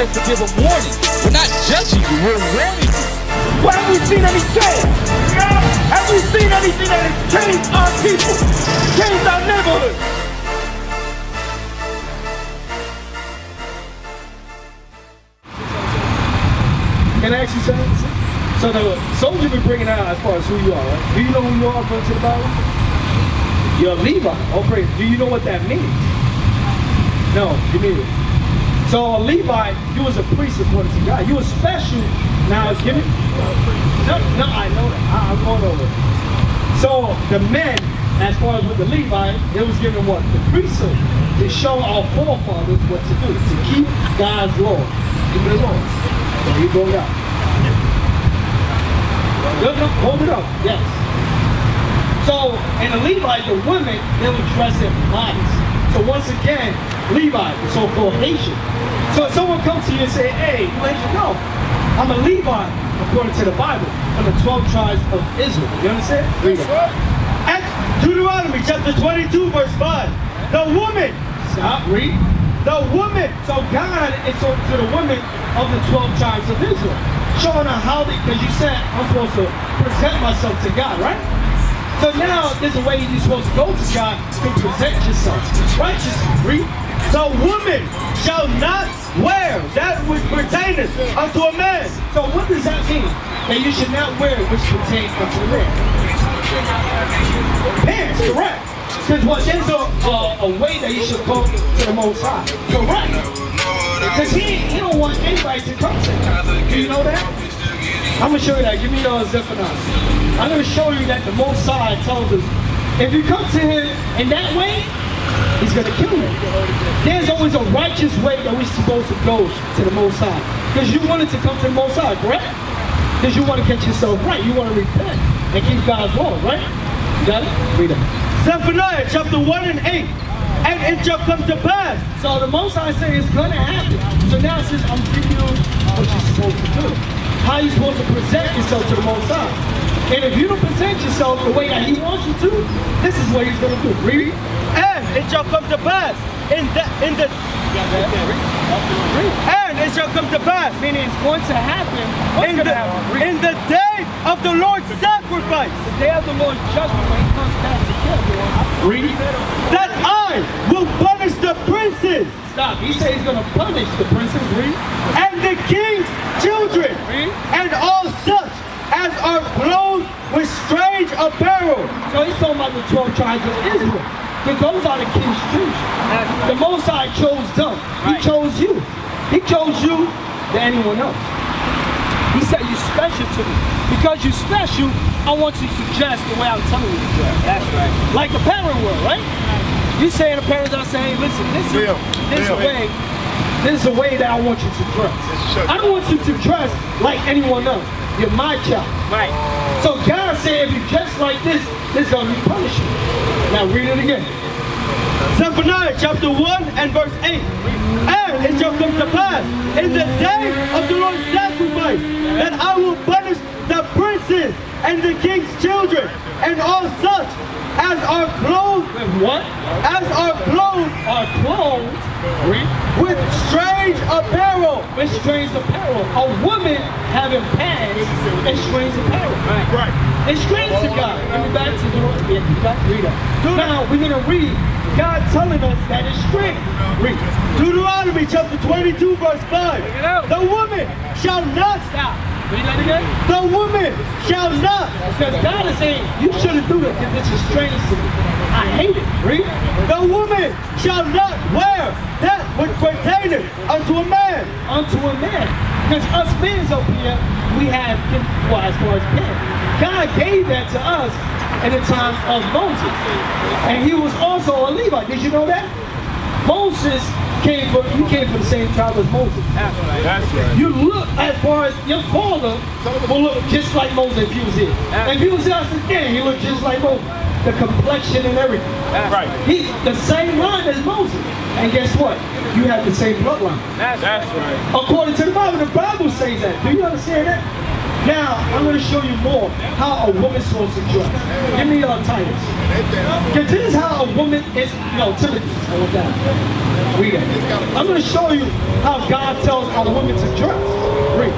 To give a warning. We're not judging you, we're warning you. What have we seen any change? Have we seen anything that has changed our people? Changed our neighborhood? Can I ask you something? So the soldier we're bringing out as far as who you are, right? Do you know who you are according to the Bible? You're a Levi. Oh, praise. Do you know what that means? No, you neither. So a Levi, you was a priest according to God. You were special. Now, give me. No, no, I know that. I, I'm going over. So the men, as far as with the Levi, it was given what? The priesthood to show our forefathers what to do, to keep God's law, keep the laws. So you go down. Look, look, hold it up. Yes. So in the Levite, the women, they would dress in modest. So once again, Levi, the so-called Haitian. So if someone comes to you and say, hey, you Haitian? No, I'm a Levite, according to the Bible, from the 12 tribes of Israel. You understand? Read it. Acts Deuteronomy chapter 22 verse 5. The woman, Stop, read. the woman, So God is talking to the women of the 12 tribes of Israel, showing her how they, because you said I'm supposed to present myself to God, right? So now there's a way you're supposed to go to God to present yourself. Righteously, read. The woman shall not wear that which pertaineth unto a man. So what does that mean? That you should not wear which pertains unto the man. Pants, correct. Because what there's a, a, a way that you should go to the Most High. Correct. Because he, he don't want anybody to come to him. Do you know that? I'm gonna show you that. Give me your Zephaniah. I'm gonna show you that the Most High tells us if you come to him in that way, he's gonna kill you. There's always a righteous way that we're supposed to go to the Most High. Because you wanted to come to the Most High, correct? Because you want to get yourself right. You want to repent and keep God's law, right? You got it? Read it. Zephaniah chapter 1 and 8. And it shall come to pass. So the Most High say it's gonna happen. So now it says, I'm giving you what you're supposed to do. How you supposed to present yourself to the Most High. And if you don't present yourself the way that He wants you to, this is what He's gonna do. Read. It shall come to pass in the in the and it shall come to pass Meaning it's going to happen. What's in the, happen? In the day of the Lord's sacrifice the day of the Lord's judgment when He comes back to kill. Read. that I will punish the princes Stop. He said He's gonna punish the princes. Read. and the king's children Read. and all such as are clothed with strange apparel. So he's talking about the 12 tribes of Israel. Because those are the king's children. The Most High chose them. He chose you. He chose you than anyone else. He said you're special to me. Because you're special, I want you to dress the way I'm telling you to dress. That's right. Like the parent will, right? You saying the parents are saying, listen, this is, Bill, this is a Bill. way, this is the way that I want you to dress. I don't want you to dress like anyone else. You're my child. Right. So God said if you dress like this, this is gonna be punishment. Now read it again. Zephaniah chapter 1 and verse 8. And it shall come to pass in the day of the Lord's sacrifice that I will punish the princes and the king's children and all such as are clothed With what? as are clothed Are clothed with strange apparel. with strange apparel. A woman having pants is strange apparel. Right. It's strange to God. Let me back to the yeah, you got to read it. Now we're gonna read God telling us that it's strange. Read. Deuteronomy chapter 22 verse 5. The woman shall not Stop. Read that again. The woman shall not Because God is saying you shouldn't do it because this is strange to me. I hate it. Read. The woman shall not wear that which pertaineth unto a man. unto a man. Because us men up here, we have, well, as far as men, God gave that to us in the time of Moses. And he was also a Levite. Did you know that? Moses came from you came from the same tribe as Moses. That's right. That's right. You look as far as your father will look just like Moses if he was here. If he was here, I said, yeah, he looked just like Moses. The complexion and everything. That's right. He's the same line as Moses. And guess what? You have the same bloodline. That's, That's right. According to the Bible, the Bible says that. Do you understand that? Now, I'm going to show you more how a woman's supposed to dress. Give me your Titus. Because this is how a woman is, no, Timothy. I want that. Read it. I'm going to show you how God tells a woman to dress. Read.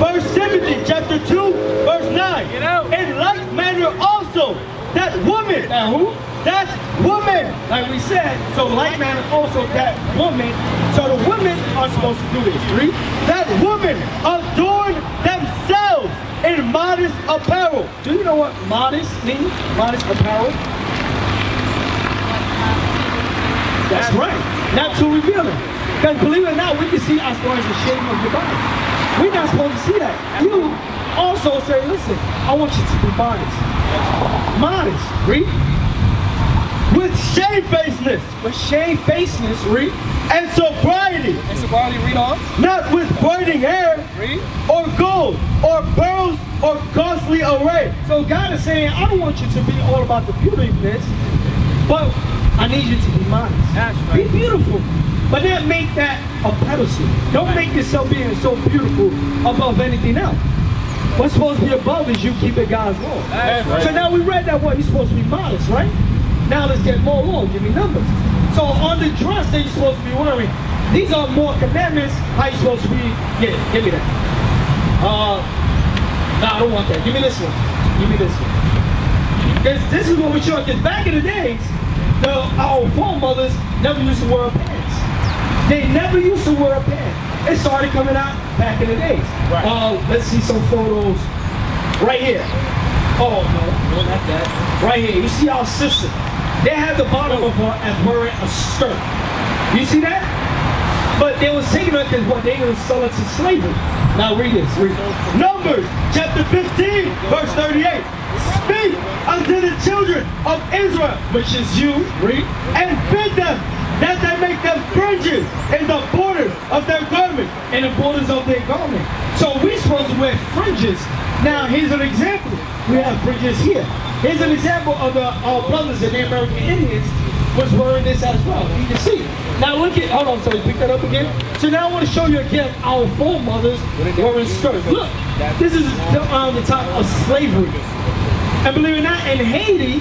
First Timothy chapter 2, verse 9. You know. In like manner also, that woman, Now who? that woman, Like we said, so like man also that woman, so the women are supposed to do this. Three, that woman adorn themselves in modest apparel. Do you know what modest means? Modest apparel? That's right. Not too revealing. Because believe it or not, we can see as far as the shape of your body. We're not supposed to see that. You also say, listen, I want you to be modest. Modest. Read. with shamefacedness With shamefacedness, read. and sobriety, And sobriety, read on. not with braiding hair Read. or gold or pearls or costly array. So God is saying, I don't want you to be all about the beautiness, but I need you to be modest. That's Be beautiful. But not make that a pedestal. Don't make yourself being so beautiful above anything else. What's supposed to be above is you keeping God's law. Right. So now we read that what you're supposed to be modest, right? Now let's get more law. Give me numbers. So on the dress that you're supposed to be wearing, these are more commandments. How you supposed to be? Yeah, give me that. Uh, no, I don't want that. Give me this one. Give me this one. This, this is what we're showing. Because back in the days, the, our foremothers never used to wear pants. They never used to wear a pant. It started coming out back in the days. Right. Uh, let's see some photos right here. Oh no, no, not that. Right here. You see our sister. They had the bottom of her as wearing a skirt. You see that? But they was taking her because what they were selling to slavery. Now read this. Read. Numbers chapter 15, verse 38. Speak unto the children of Israel Which is you. Read. and bid them that they make them fringes in the borders of their in the borders of their garment. So we're supposed to wear fringes. Now here's an example. We have fringes here. Here's an example of the our brothers and the American Indians was wearing this as well. You can see. Now look at hold on, so pick that up again. So now I want to show you again our foremothers wearing skirts. Look, this is on the um, top of slavery. And believe it or not, in Haiti,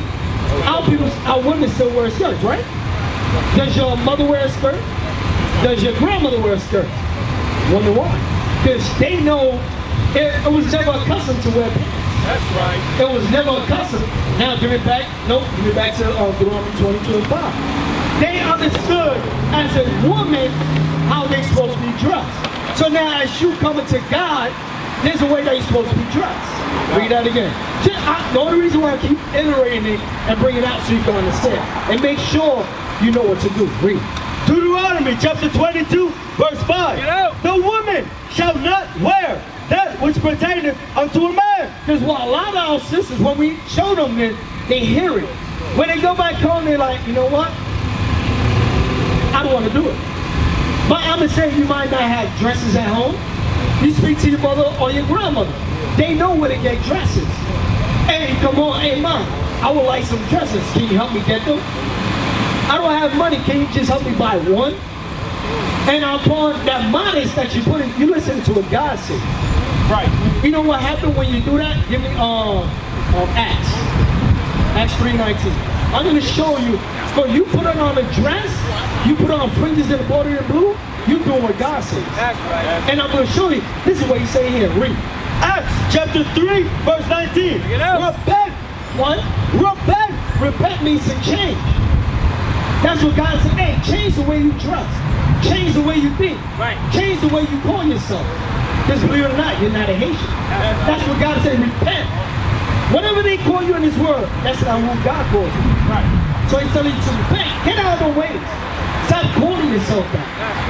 our people, our women still wear skirts, right? Does your mother wear a skirt? Does your grandmother wear a skirt? Wonder why? Because they know it, it was never accustomed to wear pants. That's right. It was never accustomed. Now give it back. Nope, give it back to uh, Deuteronomy 20, 25. They understood as a woman how they're supposed to be dressed. So now as you coming to God, there's a way that you're supposed to be dressed. Read that again. Just, I, the only reason why I keep iterating it and bring it out so you can understand. And make sure you know what to do. Read. Deuteronomy chapter 22, verse 5. The woman shall not wear that which pertaineth unto a man. Because what a lot of our sisters, when we show them this, they hear it. When they go back home, they're like, you know what? I don't want to do it. But I'm going to say you might not have dresses at home. You speak to your mother or your grandmother. They know where to get dresses. Hey, come on, hey mom, I would like some dresses. Can you help me get them? I don't have money. Can you just help me buy one? And upon that modest that you put in, you listen to what God says. Right. You know what happened when you do that? Give me um, um Acts. Acts 3.19. I'm gonna show you. So you put on a dress, you put on fringes in the border in blue, you doing what God says. That's right. And I'm gonna show you. This is what he's saying here. Read. Acts chapter 3, verse 19. Repent, What? repent, Repent means to change. That's what God said. Hey, change the way you dress. Change the way you think. Right. Change the way you call yourself. Because believe it or not, you're not a Haitian. That's what God said. Repent. Whatever they call you in this world, that's not who God calls you. Right. So he's telling you to repent. Get out of the way. Stop calling yourself that.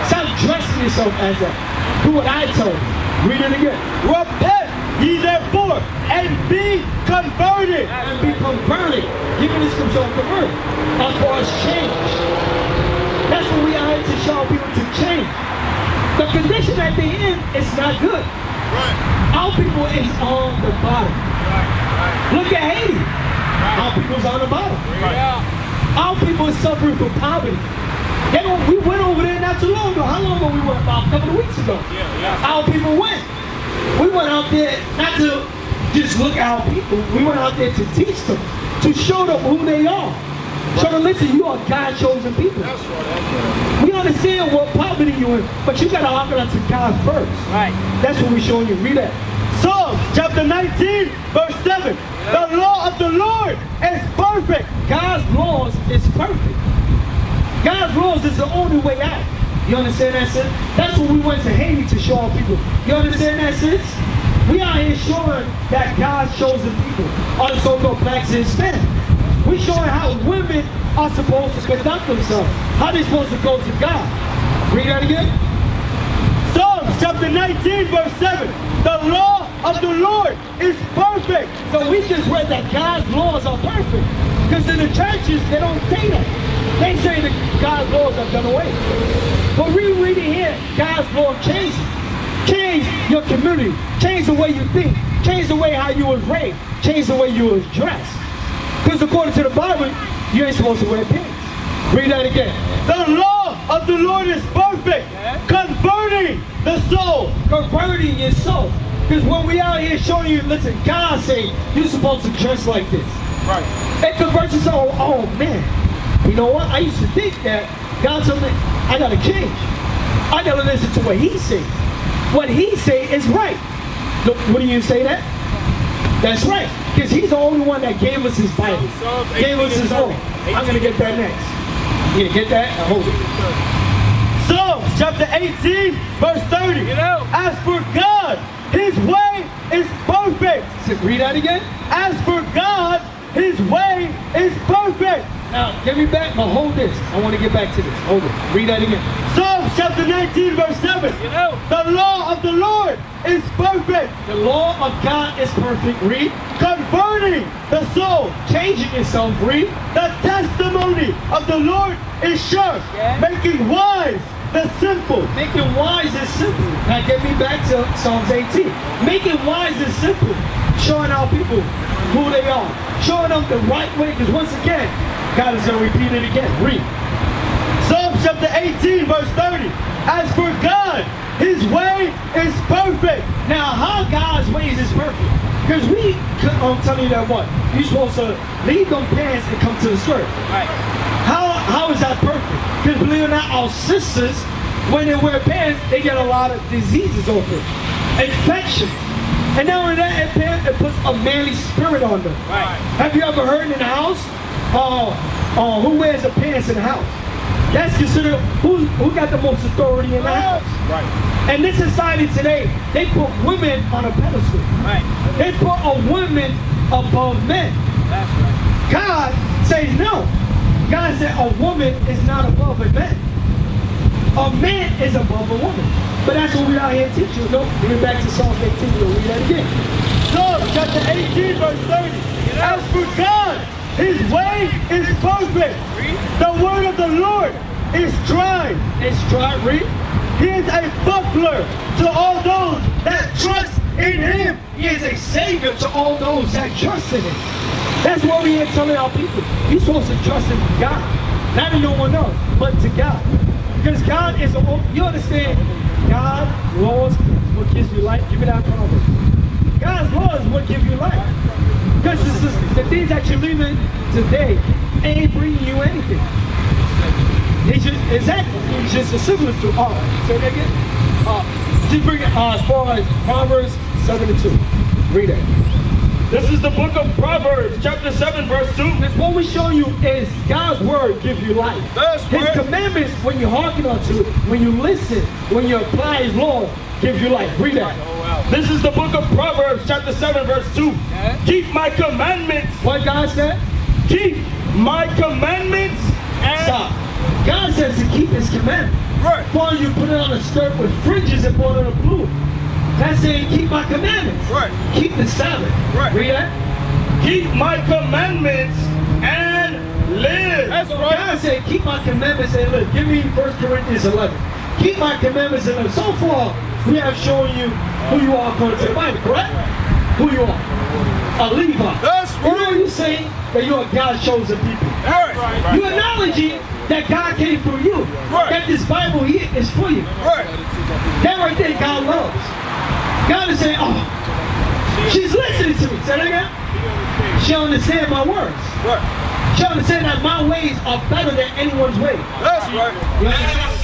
Stop dressing yourself as that. Do what I told you. Read it again. repent ye therefore, and be converted. and be converted. Giving this control converted. As far as change. That's what we are here to show people to change. The condition that they in is not good. Right. Our people is on the bottom. Look at Haiti. Our people's on the bottom. Our people is suffering from poverty. They we went over there not too long ago. How long ago we went? About a couple of weeks ago. Our people. We went out there not to just look at our people. We went out there to teach them, to show them who they are. Show them, listen, you are God chosen people. We understand what poverty you in, but you gotta hearken unto God first. Right. That's what we're showing you. Read that. Psalms chapter 19, verse 7. The law of the Lord is perfect. God's laws is perfect. God's laws is the only way out. You understand that, sis? That's what we went to Haiti to show our people. You understand that, sis? We are here showing that God's chosen people are the so-called blacks and. We're showing how women are supposed to conduct themselves. How they're supposed to go to God. Read that again. Psalms chapter 19, verse 7. The law of the Lord is perfect. So we just read that God's laws are perfect. Because in the churches, they don't say that. They say that God's laws are done away. But we read it here, God's law changes. Change your community. Change the way you think. Change the way how you was raised. Change the way you was dressed. Because according to the Bible, you ain't supposed to wear pants. Read that again. The law of the Lord is perfect, converting the soul. Converting your soul. Because when we out here showing you, listen, God say you're supposed to dress like this. Right. It converts us all. Oh man, you know what? I used to think that God told me I gotta change. I gotta listen to what He say. What He say is right. Look, what do you say that? That's right, because He's the only one that gave us His Bible, gave us 18 His. 30. I'm gonna get that next. Yeah, get that. Now hold it. Psalms chapter 18, verse 30. You know. As for God, his way is perfect. Read that again. As for God, his way is perfect. Now, get me back, but hold this. I want to get back to this. Hold it. Read that again. Psalms chapter 19, verse 7. You know. The law of the Lord is perfect, The law of God is perfect. Read. converting the soul. Changing yourself. Read. The testimony of the Lord is sure, Yeah. making wise the simple. Making wise is simple. Now get me back to Psalms 18. Making wise is simple. Showing our people who they are. Showing them the right way. Because once again, God is going to repeat it again. Read. Psalms chapter 18, verse 30. As for God, his way is perfect. Now, how God's ways is perfect? Because we, I'm telling you that what? You're supposed to leave them pants and come to the skirt. Right. How, how is that perfect? Because believe it or not, our sisters, when they wear pants, they get a lot of diseases over it. Infections. And now when that it puts a manly spirit on them. Right. Have you ever heard in the house? Uh, uh, who wears the pants in the house? That's considered who who got the most authority in the house. Right. And this society today, they put women on a pedestal. Right. They put a woman above men. That's right. God says no. God said a woman is not above a man. A man is above a woman. But that's what we out here teach you. No, give me back to Psalm 18. We'll read that again. Psalms chapter 18, verse 30. As for God, his way is perfect. The word of the Lord is tried. It's try read. He is a buckler to all those that trust in him. He is a savior to all those that trust in him. That's what we are telling our people. You're supposed to trust in God. Not in no one else, but to God. Because God is, a, you understand, God laws what gives you life. Give me that Proverbs. God's law is what gives you life. Because is, the things that you're living today ain't bringing you anything. It's just, exactly, it's just a similar to, uh, say that again? Uh, just bring it, uh, as far as Proverbs 7 and 2. Read it. This is the book of Proverbs, chapter 7, verse 2. Because what we show you is God's word gives you life. That's His commandments, when you hearken unto it, when you listen, when you apply His law, gives you life. Read that. Wow. This is the book of Proverbs, chapter 7, verse 2. Yeah. Keep my commandments. What God said? Keep my commandments and Stop. God says to keep His commandments. Right. Before you put it on a skirt with fringes and put it on a blue. That's saying keep my commandments. Right. Keep the Sabbath. Right. Read that. keep my commandments and live. That's So right. God said, keep my commandments and live. Give me 1 Corinthians 11. keep my commandments and live. So far, we have shown you who you are according to the Bible, correct? Who you are. A Levite. That's right. You know you saying that you are God's chosen people. Right. You acknowledging that God came through you. Right. That this Bible here is for you. Right. That right there, God loves. God is saying, oh, she's listening to me. Say that again. She understand my words. Right. She understand that my ways are better than anyone's ways. That's right. You understand?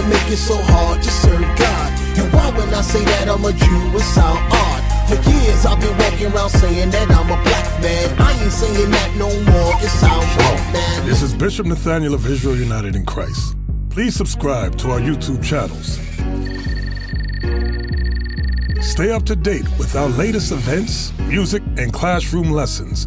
To make it so hard to serve God? And why I say that I'm a Jew? For years I've been walking around saying that I'm a black man. I ain't saying that no more. Wrong, man. This is Bishop Nathanyel of Israel United in Christ. Please subscribe to our YouTube channels. Stay up to date with our latest events, music, and classroom lessons.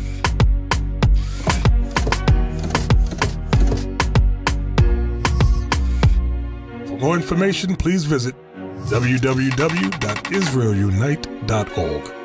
More information, please visit www.israelunite.org.